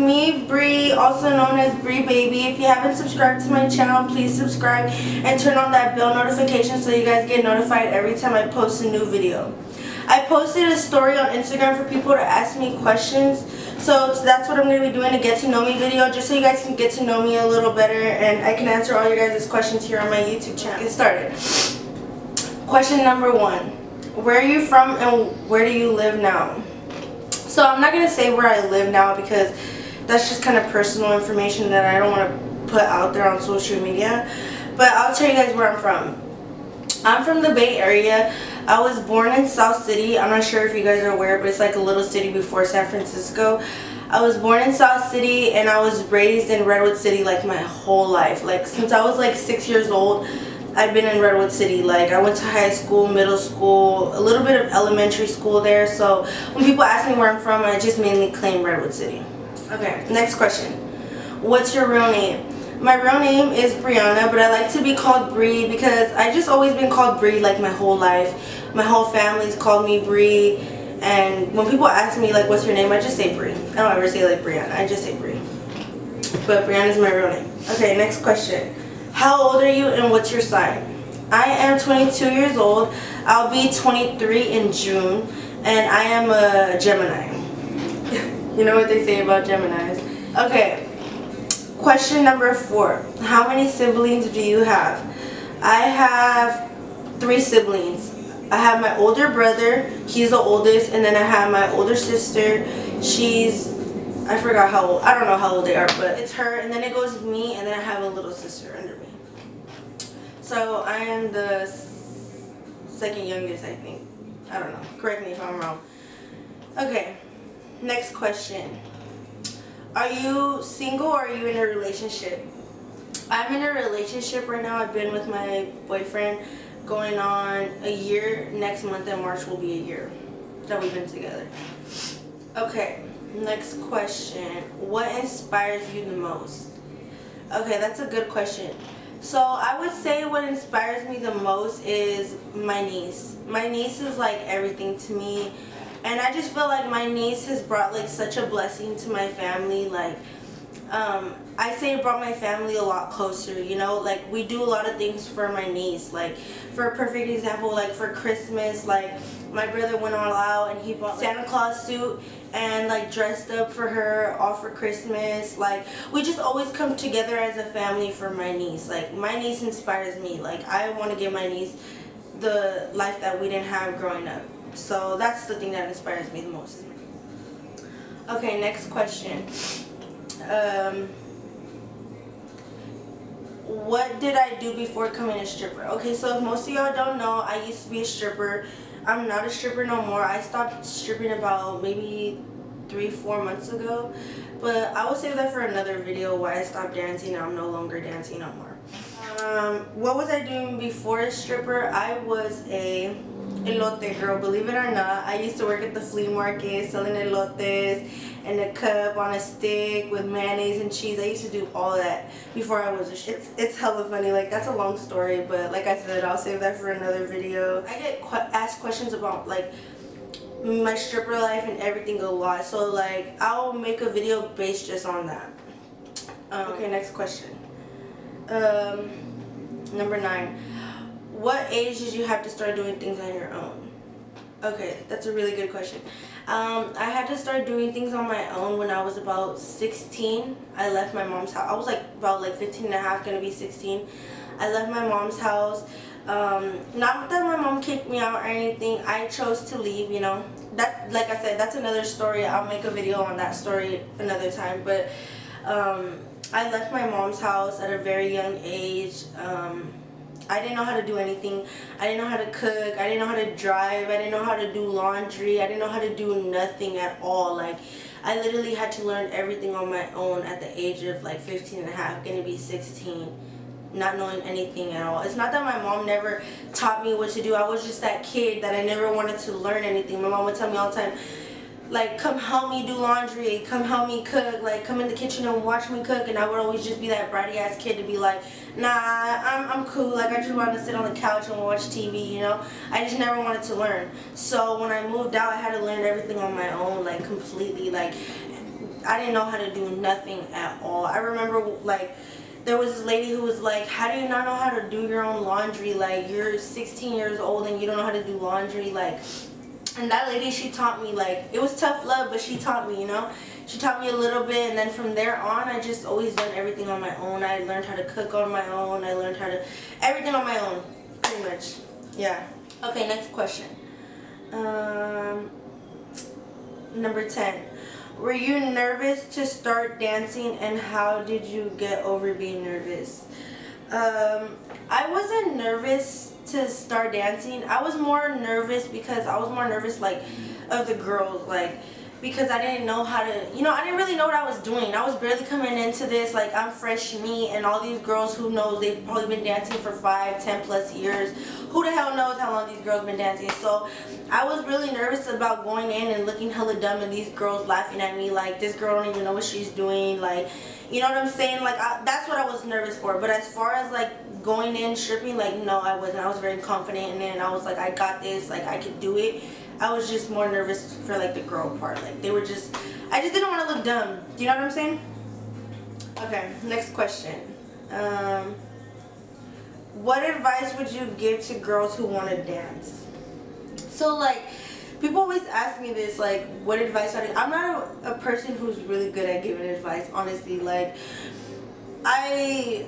me, Bree, also known as Bree Baby. If you haven't subscribed to my channel, please subscribe and turn on that bell notification so you guys get notified every time I post a new video. I posted a story on Instagram for people to ask me questions. So that's what I'm going to be doing, a get to know me video, just so you guys can get to know me a little better and I can answer all your guys' questions here on my YouTube channel. Get started. Question number one. Where are you from and where do you live now? So I'm not going to say where I live now because that's just kind of personal information that I don't want to put out there on social media. But I'll tell you guys where I'm from. I'm from the Bay Area. I was born in South City. I'm not sure if you guys are aware, but it's like a little city before San Francisco. I was born in South City and I was raised in Redwood City like my whole life. Like since I was like six years old, I've been in Redwood City. Like I went to high school, middle school, a little bit of elementary school there. So when people ask me where I'm from, I just mainly claim Redwood City. Okay, next question. What's your real name? My real name is Brianna, but I like to be called Bree because I just always been called Bree like my whole life. My whole family's called me Bree, and when people ask me like what's your name, I just say Bree. I don't ever say like Brianna, I just say Bree. But Brianna's my real name. Okay, next question. How old are you and what's your sign? I am 22 years old. I'll be 23 in June, and I am a Gemini. You know what they say about Geminis. Okay, Question number four. How many siblings do you have? I have three siblings. I have my older brother, he's the oldest, and then I have my older sister, she's, I forgot how old, I don't know how old they are, but it's her, and then it goes with me, and then I have a little sister under me. So I am the second youngest, I think. I don't know. Correct me if I'm wrong. Okay, next question. Are you single or are you in a relationship? I'm in a relationship right now. I've been with my boyfriend going on a year. Next month in March will be a year that we've been together. Okay, next question. What inspires you the most? Okay, that's a good question. So I would say what inspires me the most is my niece. My niece is like everything to me and I just feel like my niece has brought like such a blessing to my family like um, I say it brought my family a lot closer, you know, like we do a lot of things for my niece, like for a perfect example, like for Christmas, like my brother went all out and he bought Santa Claus suit and like dressed up for her all for Christmas, like we just always come together as a family for my niece, like my niece inspires me, like I want to give my niece the life that we didn't have growing up. So that's the thing that inspires me the most. Okay, next question. Um, what did I do before becoming a stripper? Okay, so if most of y'all don't know, I used to be a stripper. I'm not a stripper no more. I stopped stripping about maybe three, four months ago. But I will save that for another video why I stopped dancing I'm no longer dancing no more. Um, what was I doing before a stripper? I was a elote girl, believe it or not. I used to work at the flea market selling elotes in a cup on a stick with mayonnaise and cheese. I used to do all that before I was a sh It's, it's hella funny. Like, that's a long story, but like I said, I'll save that for another video. I get qu asked questions about, like, my stripper life and everything a lot. So, like, I'll make a video based just on that. Um, okay, next question. Um, number nine what age did you have to start doing things on your own? Okay, that's a really good question. Um, I had to start doing things on my own when I was about 16. I left my mom's house. I was like about like 15 and a half, gonna be 16. I left my mom's house. Um, not that my mom kicked me out or anything. I chose to leave, you know. That, like I said, that's another story. I'll make a video on that story another time. But um, I left my mom's house at a very young age. Um, I didn't know how to do anything. I didn't know how to cook. I didn't know how to drive. I didn't know how to do laundry. I didn't know how to do nothing at all. Like, I literally had to learn everything on my own at the age of like 15 and a half, gonna be 16 not knowing anything at all. It's not that my mom never taught me what to do. I was just that kid that I never wanted to learn anything. My mom would tell me all the time, like come help me do laundry come help me cook like come in the kitchen and watch me cook and I would always just be that bratty ass kid to be like nah I'm, I'm cool like I just wanted to sit on the couch and watch TV you know I just never wanted to learn so when I moved out I had to learn everything on my own like completely like I didn't know how to do nothing at all. I remember like there was this lady who was like, how do you not know how to do your own laundry? Like you're 16 years old and you don't know how to do laundry. Like, and that lady, she taught me like, it was tough love, but she taught me, you know? She taught me a little bit and then from there on, I just always done everything on my own. I learned how to cook on my own. I learned how to, everything on my own, pretty much. Yeah. Okay, next question. Um, number 10. Were you nervous to start dancing and how did you get over being nervous? Um, I wasn't nervous to start dancing. I was more nervous because I was more nervous like of the girls like because I didn't know how to, you know, I didn't really know what I was doing. I was barely coming into this, like I'm fresh meat and all these girls who know they've probably been dancing for five, ten plus years. Who the hell knows how long these girls been dancing? So I was really nervous about going in and looking hella dumb and these girls laughing at me like this girl don't even know what she's doing. Like, you know what I'm saying? Like I, that's what I was nervous for. But as far as like going in stripping, like no, I wasn't. I was very confident and then I was like, I got this. Like I could do it. I was just more nervous for like the girl part. Like they were just, I just didn't want to look dumb. Do you know what I'm saying? Okay, next question. Um, what advice would you give to girls who want to dance? So like, people always ask me this, like, what advice I I'm not a, a person who's really good at giving advice, honestly. Like, I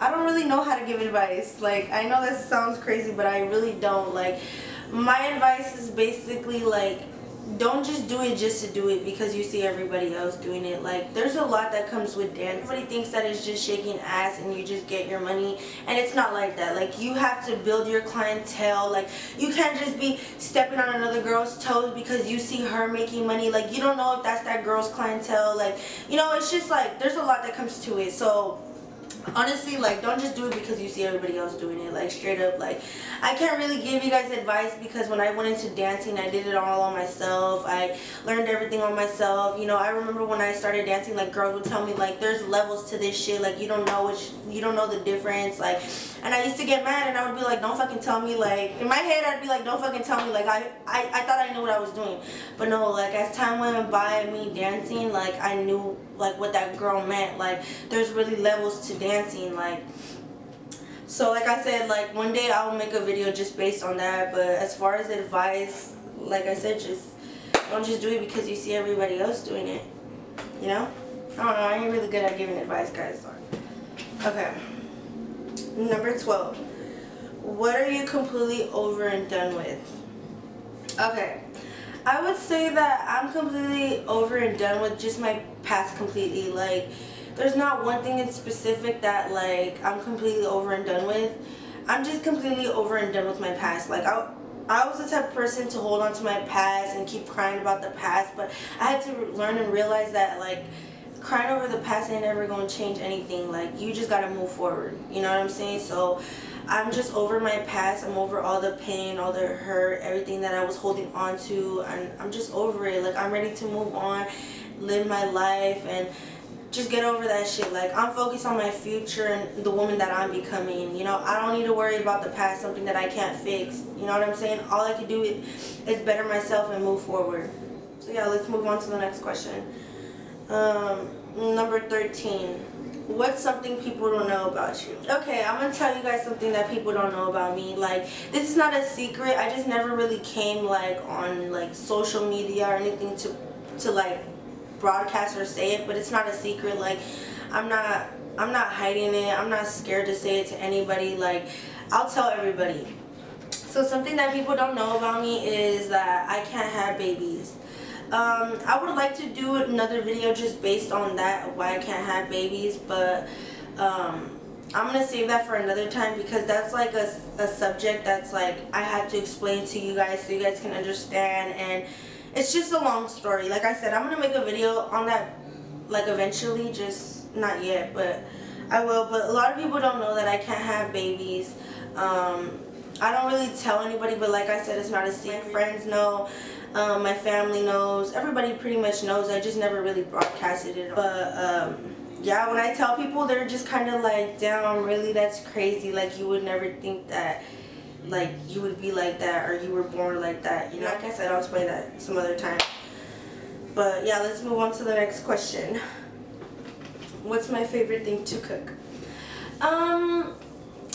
I don't really know how to give advice. Like, I know that sounds crazy, but I really don't. Like, my advice is basically like don't just do it just to do it because you see everybody else doing it. Like there's a lot that comes with dance. Everybody thinks that it's just shaking ass and you just get your money. And it's not like that. Like you have to build your clientele. Like you can't just be stepping on another girl's toes because you see her making money. Like you don't know if that's that girl's clientele. Like you know it's just like there's a lot that comes to it. So honestly like don't just do it because you see everybody else doing it like straight up like I can't really give you guys advice because when I went into dancing I did it all on myself. I learned everything on myself. You know I remember when I started dancing like girls would tell me like there's levels to this shit like you don't know which you don't know the difference like and I used to get mad and I would be like don't fucking tell me like in my head I'd be like don't fucking tell me like I I, I thought I knew what I was doing. But no like as time went by me dancing like I knew like what that girl meant like there's really levels to dancing like so like I said like one day I'll make a video just based on that but as far as advice like I said just don't just do it because you see everybody else doing it you know? I don't know I ain't really good at giving advice guys sorry okay. Number 12 what are you completely over and done with? Okay I would say that I'm completely over and done with just my past completely. Like, there's not one thing in specific that, like, I'm completely over and done with. I'm just completely over and done with my past. Like, I, I was the type of person to hold on to my past and keep crying about the past, but I had to learn and realize that, like, crying over the past ain't ever to change anything. Like, you just got to move forward. You know what I'm saying? So, I'm just over my past. I'm over all the pain, all the hurt, everything that I was holding on to. And I'm just over it. Like, I'm ready to move on, live my life, and just get over that shit. Like, I'm focused on my future and the woman that I'm becoming. You know, I don't need to worry about the past, something that I can't fix. You know what I'm saying? All I can do is, is better myself and move forward. So, yeah, let's move on to the next question. Um, number 13 what's something people don't know about you? Okay i'm gonna tell you guys something that people don't know about me. Like this is not a secret. I just never really came like on like social media or anything to to like broadcast or say it but it's not a secret. Like i'm not i'm not hiding it. I'm not scared to say it to anybody. Like i'll tell everybody. So something that people don't know about me is that i can't have babies um, I would like to do another video just based on that, why I can't have babies, but um, I'm going to save that for another time because that's like a, a subject that's like I have to explain to you guys so you guys can understand and it's just a long story. Like I said, I'm going to make a video on that like eventually, just not yet, but I will. But a lot of people don't know that I can't have babies. Um, I don't really tell anybody, but like I said, it's not a secret. Friends know. Um, my family knows. Everybody pretty much knows. I just never really broadcasted it. But um, yeah, when I tell people, they're just kind of like, damn, really, that's crazy. Like you would never think that like you would be like that or you were born like that. You know, I said, I'll explain that some other time. But yeah, let's move on to the next question. What's my favorite thing to cook? Um,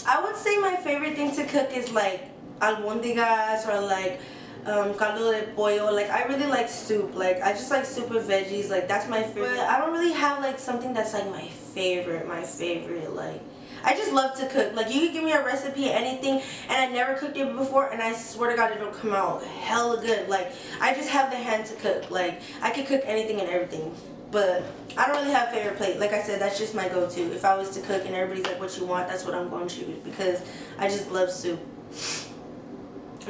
I would say my favorite thing to cook is like albondigas or like um, caldo de pollo. Like I really like soup. Like I just like soup with veggies. Like that's my favorite. But I don't really have like something that's like my favorite. My favorite. Like I just love to cook. Like you could give me a recipe, anything, and I never cooked it before, and I swear to God, it'll come out hella good. Like I just have the hand to cook. Like I could cook anything and everything. But I don't really have a favorite plate. Like I said, that's just my go-to. If I was to cook and everybody's like, what you want, that's what I'm going to choose because I just love soup.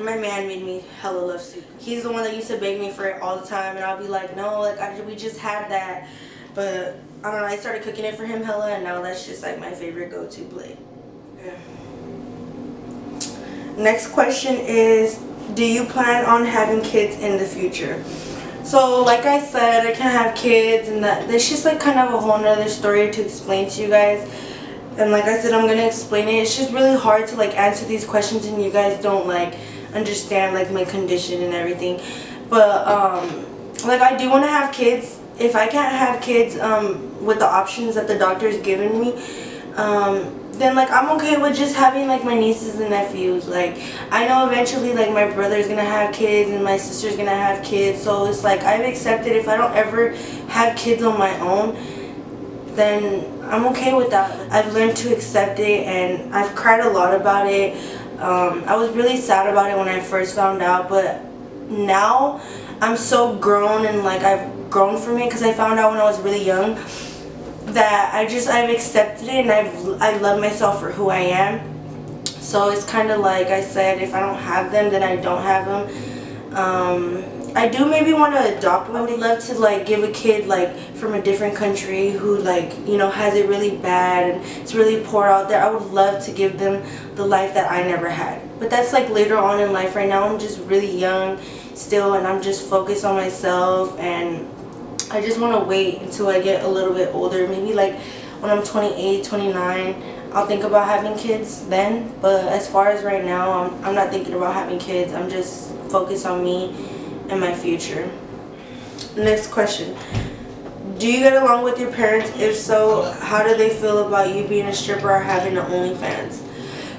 My man made me hella love soup. He's the one that used to beg me for it all the time, and I'll be like, no, like I, we just had that. But I don't know. I started cooking it for him hella, and now that's just like my favorite go-to plate. Yeah. Next question is, do you plan on having kids in the future? So, like I said, I can have kids, and that there's just like kind of a whole nother story to explain to you guys and like I said I'm gonna explain it it's just really hard to like answer these questions and you guys don't like understand like my condition and everything but um like I do want to have kids if I can't have kids um with the options that the doctor's given me um then like I'm okay with just having like my nieces and nephews like I know eventually like my brother's gonna have kids and my sister's gonna have kids so it's like I've accepted if I don't ever have kids on my own then I'm okay with that. I've learned to accept it and I've cried a lot about it. Um, I was really sad about it when I first found out, but now I'm so grown and like I've grown from it because I found out when I was really young that I just I've accepted it and I've I love myself for who I am. So it's kind of like I said, if I don't have them, then I don't have them. Um, I do maybe want to adopt one. I would love to like give a kid like from a different country who like you know has it really bad and it's really poor out there. I would love to give them the life that I never had. But that's like later on in life. Right now I'm just really young still and I'm just focused on myself and I just want to wait until I get a little bit older. Maybe like when I'm 28, 29. I'll think about having kids then. But as far as right now, I'm, I'm not thinking about having kids. I'm just focused on me in my future. Next question. Do you get along with your parents? If so, how do they feel about you being a stripper or having an OnlyFans?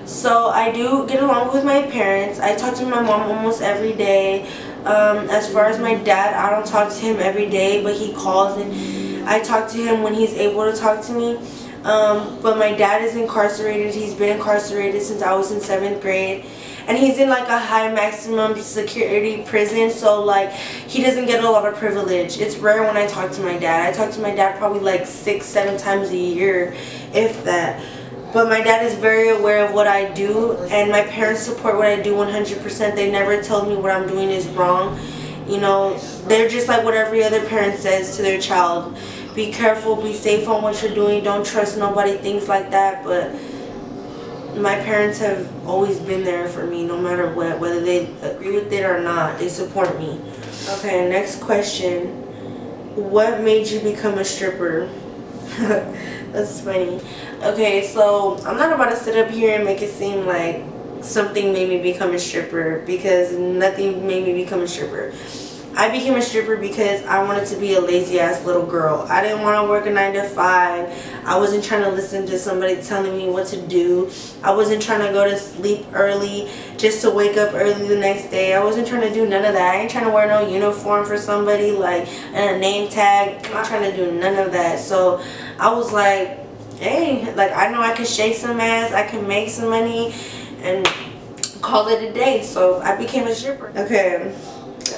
So I do get along with my parents. I talk to my mom almost every day. Um, as far as my dad, I don't talk to him every day, but he calls and I talk to him when he's able to talk to me. Um, but my dad is incarcerated. He's been incarcerated since I was in seventh grade and he's in like a high maximum security prison so like he doesn't get a lot of privilege. It's rare when I talk to my dad. I talk to my dad probably like six seven times a year if that. But my dad is very aware of what I do and my parents support what I do 100% they never tell me what I'm doing is wrong. You know they're just like what every other parent says to their child. Be careful be safe on what you're doing. Don't trust nobody things like that. But my parents have always been there for me no matter what, whether they agree with it or not, they support me. Okay, next question. What made you become a stripper? That's funny. Okay, so I'm not about to sit up here and make it seem like something made me become a stripper because nothing made me become a stripper. I became a stripper because I wanted to be a lazy ass little girl. I didn't want to work a 9 to 5. I wasn't trying to listen to somebody telling me what to do. I wasn't trying to go to sleep early just to wake up early the next day. I wasn't trying to do none of that. I ain't trying to wear no uniform for somebody like and a name tag. I'm not trying to do none of that. So I was like, hey, like I know I can shake some ass. I can make some money and call it a day. So I became a stripper. Okay.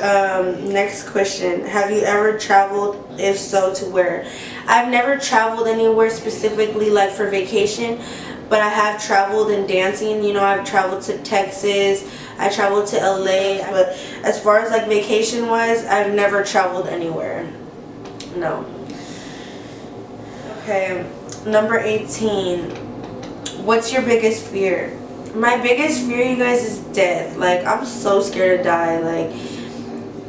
Um, next question. Have you ever traveled? If so, to where? I've never traveled anywhere specifically like for vacation, but I have traveled in dancing. You know, I've traveled to Texas. I traveled to LA. But as far as like vacation wise, I've never traveled anywhere. No. Okay. Number 18. What's your biggest fear? My biggest fear, you guys, is death. Like, I'm so scared to die. Like,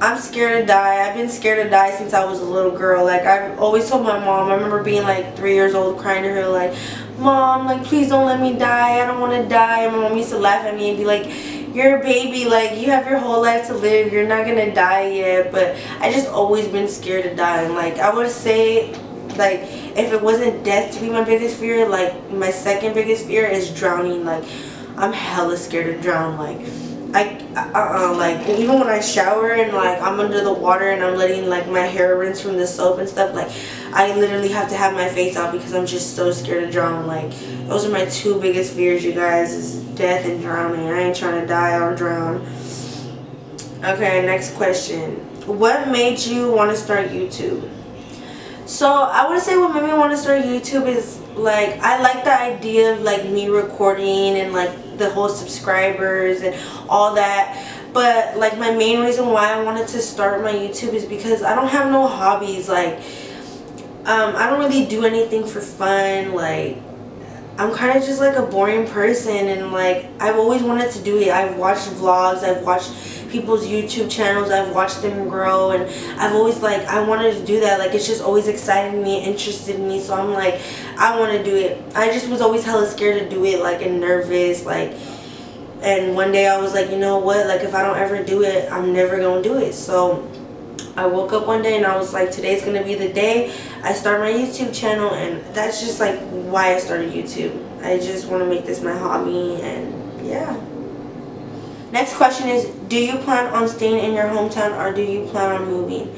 I'm scared to die. I've been scared to die since I was a little girl. Like, I've always told my mom, I remember being like three years old crying to her like, Mom, like, please don't let me die. I don't want to die. And my mom used to laugh at me and be like, you're a baby, like you have your whole life to live. You're not gonna die yet, but I just always been scared of dying. Like I would say, like if it wasn't death to be my biggest fear, like my second biggest fear is drowning. Like I'm hella scared to drown. Like I uh-uh like even when I shower and like I'm under the water and I'm letting like my hair rinse from the soap and stuff like I literally have to have my face out because I'm just so scared of drowning. Like those are my two biggest fears you guys is death and drowning. I ain't trying to die or drown. Okay next question. What made you want to start YouTube? So I would say what made me want to start YouTube is like I like the idea of like me recording and like the whole subscribers and all that. But like my main reason why I wanted to start my YouTube is because I don't have no hobbies like um, I don't really do anything for fun like I'm kind of just like a boring person and like I've always wanted to do it. I've watched vlogs I've watched people's YouTube channels. I've watched them grow and I've always like I wanted to do that. Like it's just always excited me interested me so I'm like I want to do it. I just was always hella scared to do it like and nervous like and one day I was like you know what? Like if I don't ever do it I'm never gonna do it. So I woke up one day and I was like today's gonna be the day I start my YouTube channel and that's just like why I started YouTube. I just want to make this my hobby and yeah Next question is, do you plan on staying in your hometown or do you plan on moving?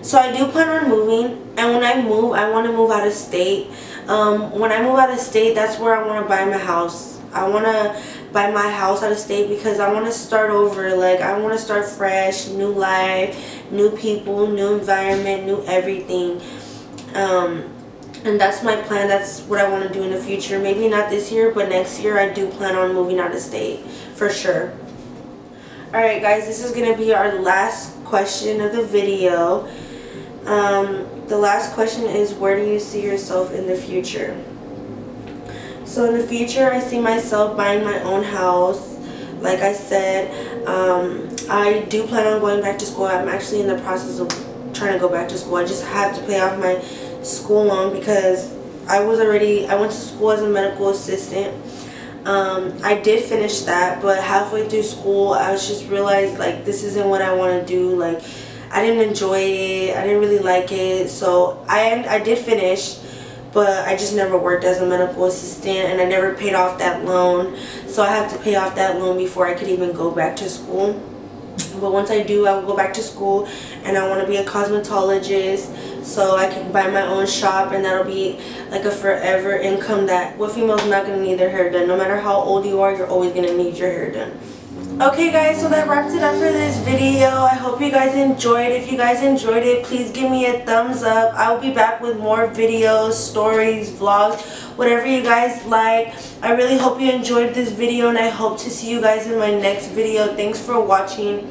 So I do plan on moving and when I move, I want to move out of state. Um, when I move out of state, that's where I want to buy my house. I want to buy my house out of state because I want to start over. Like, I want to start fresh, new life, new people, new environment, new everything. Um, and that's my plan. That's what I want to do in the future. Maybe not this year, but next year I do plan on moving out of state for sure. Alright guys, this is going to be our last question of the video. Um, the last question is, where do you see yourself in the future? So in the future, I see myself buying my own house. Like I said, um, I do plan on going back to school. I'm actually in the process of trying to go back to school. I just have to pay off my school loan because I was already, I went to school as a medical assistant um, I did finish that, but halfway through school, I was just realized like this isn't what I want to do. Like I didn't enjoy it. I didn't really like it. So I I did finish, but I just never worked as a medical assistant, and I never paid off that loan. So I have to pay off that loan before I could even go back to school. But once I do, I will go back to school, and I want to be a cosmetologist so I can buy my own shop and that'll be like a forever income that what female's not to need their hair done. No matter how old you are, you're always to need your hair done. Okay guys, so that wraps it up for this video. I hope you guys enjoyed. If you guys enjoyed it, please give me a thumbs up. I will be back with more videos, stories, vlogs, whatever you guys like. I really hope you enjoyed this video and I hope to see you guys in my next video. Thanks for watching.